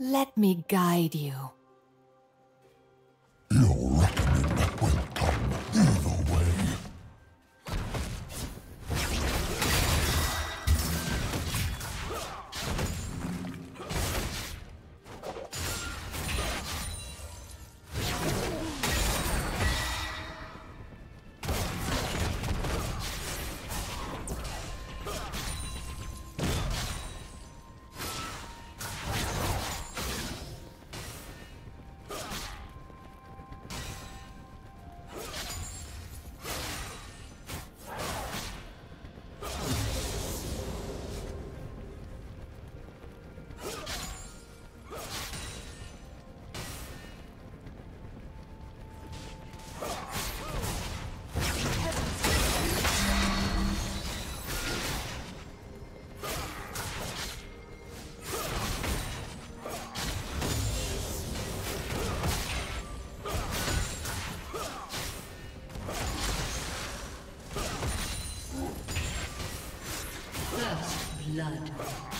Let me guide you. Blood.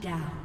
Down.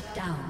Shut down.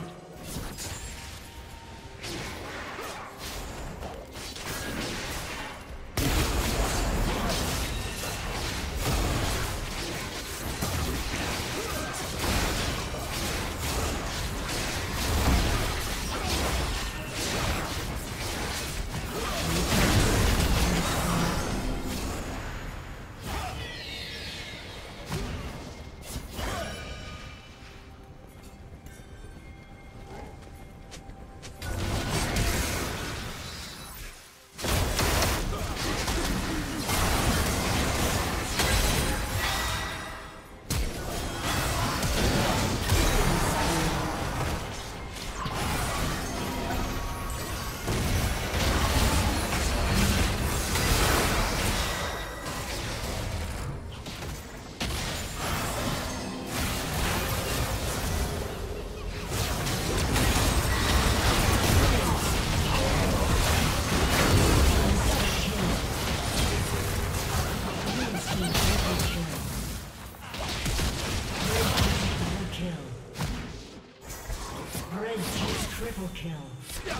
kill.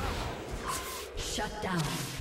Shut down.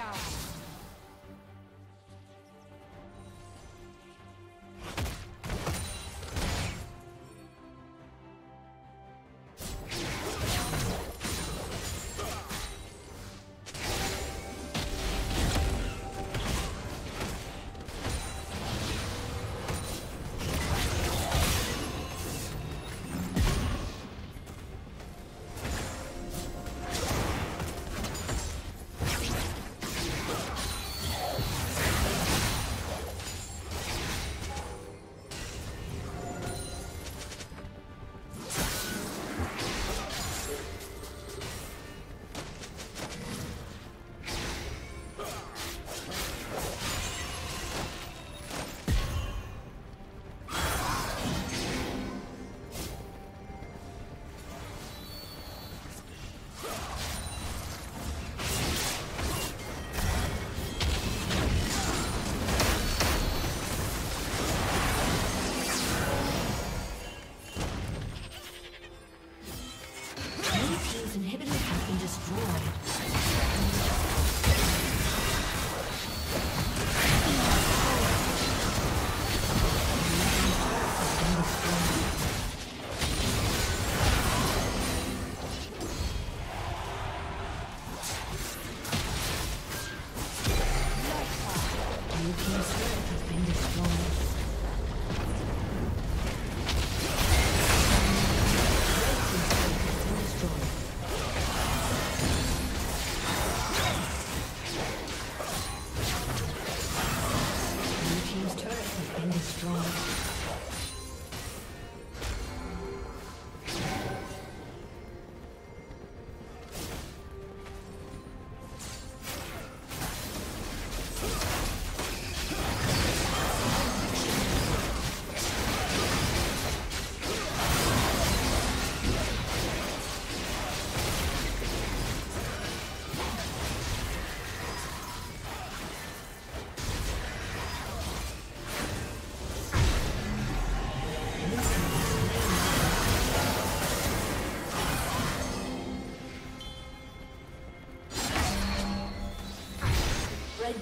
scout.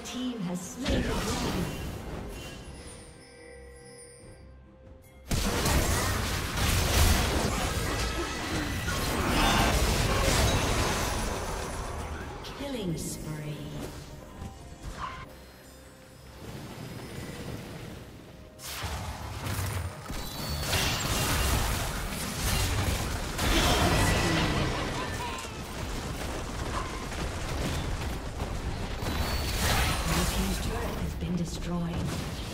Has slain been destroyed.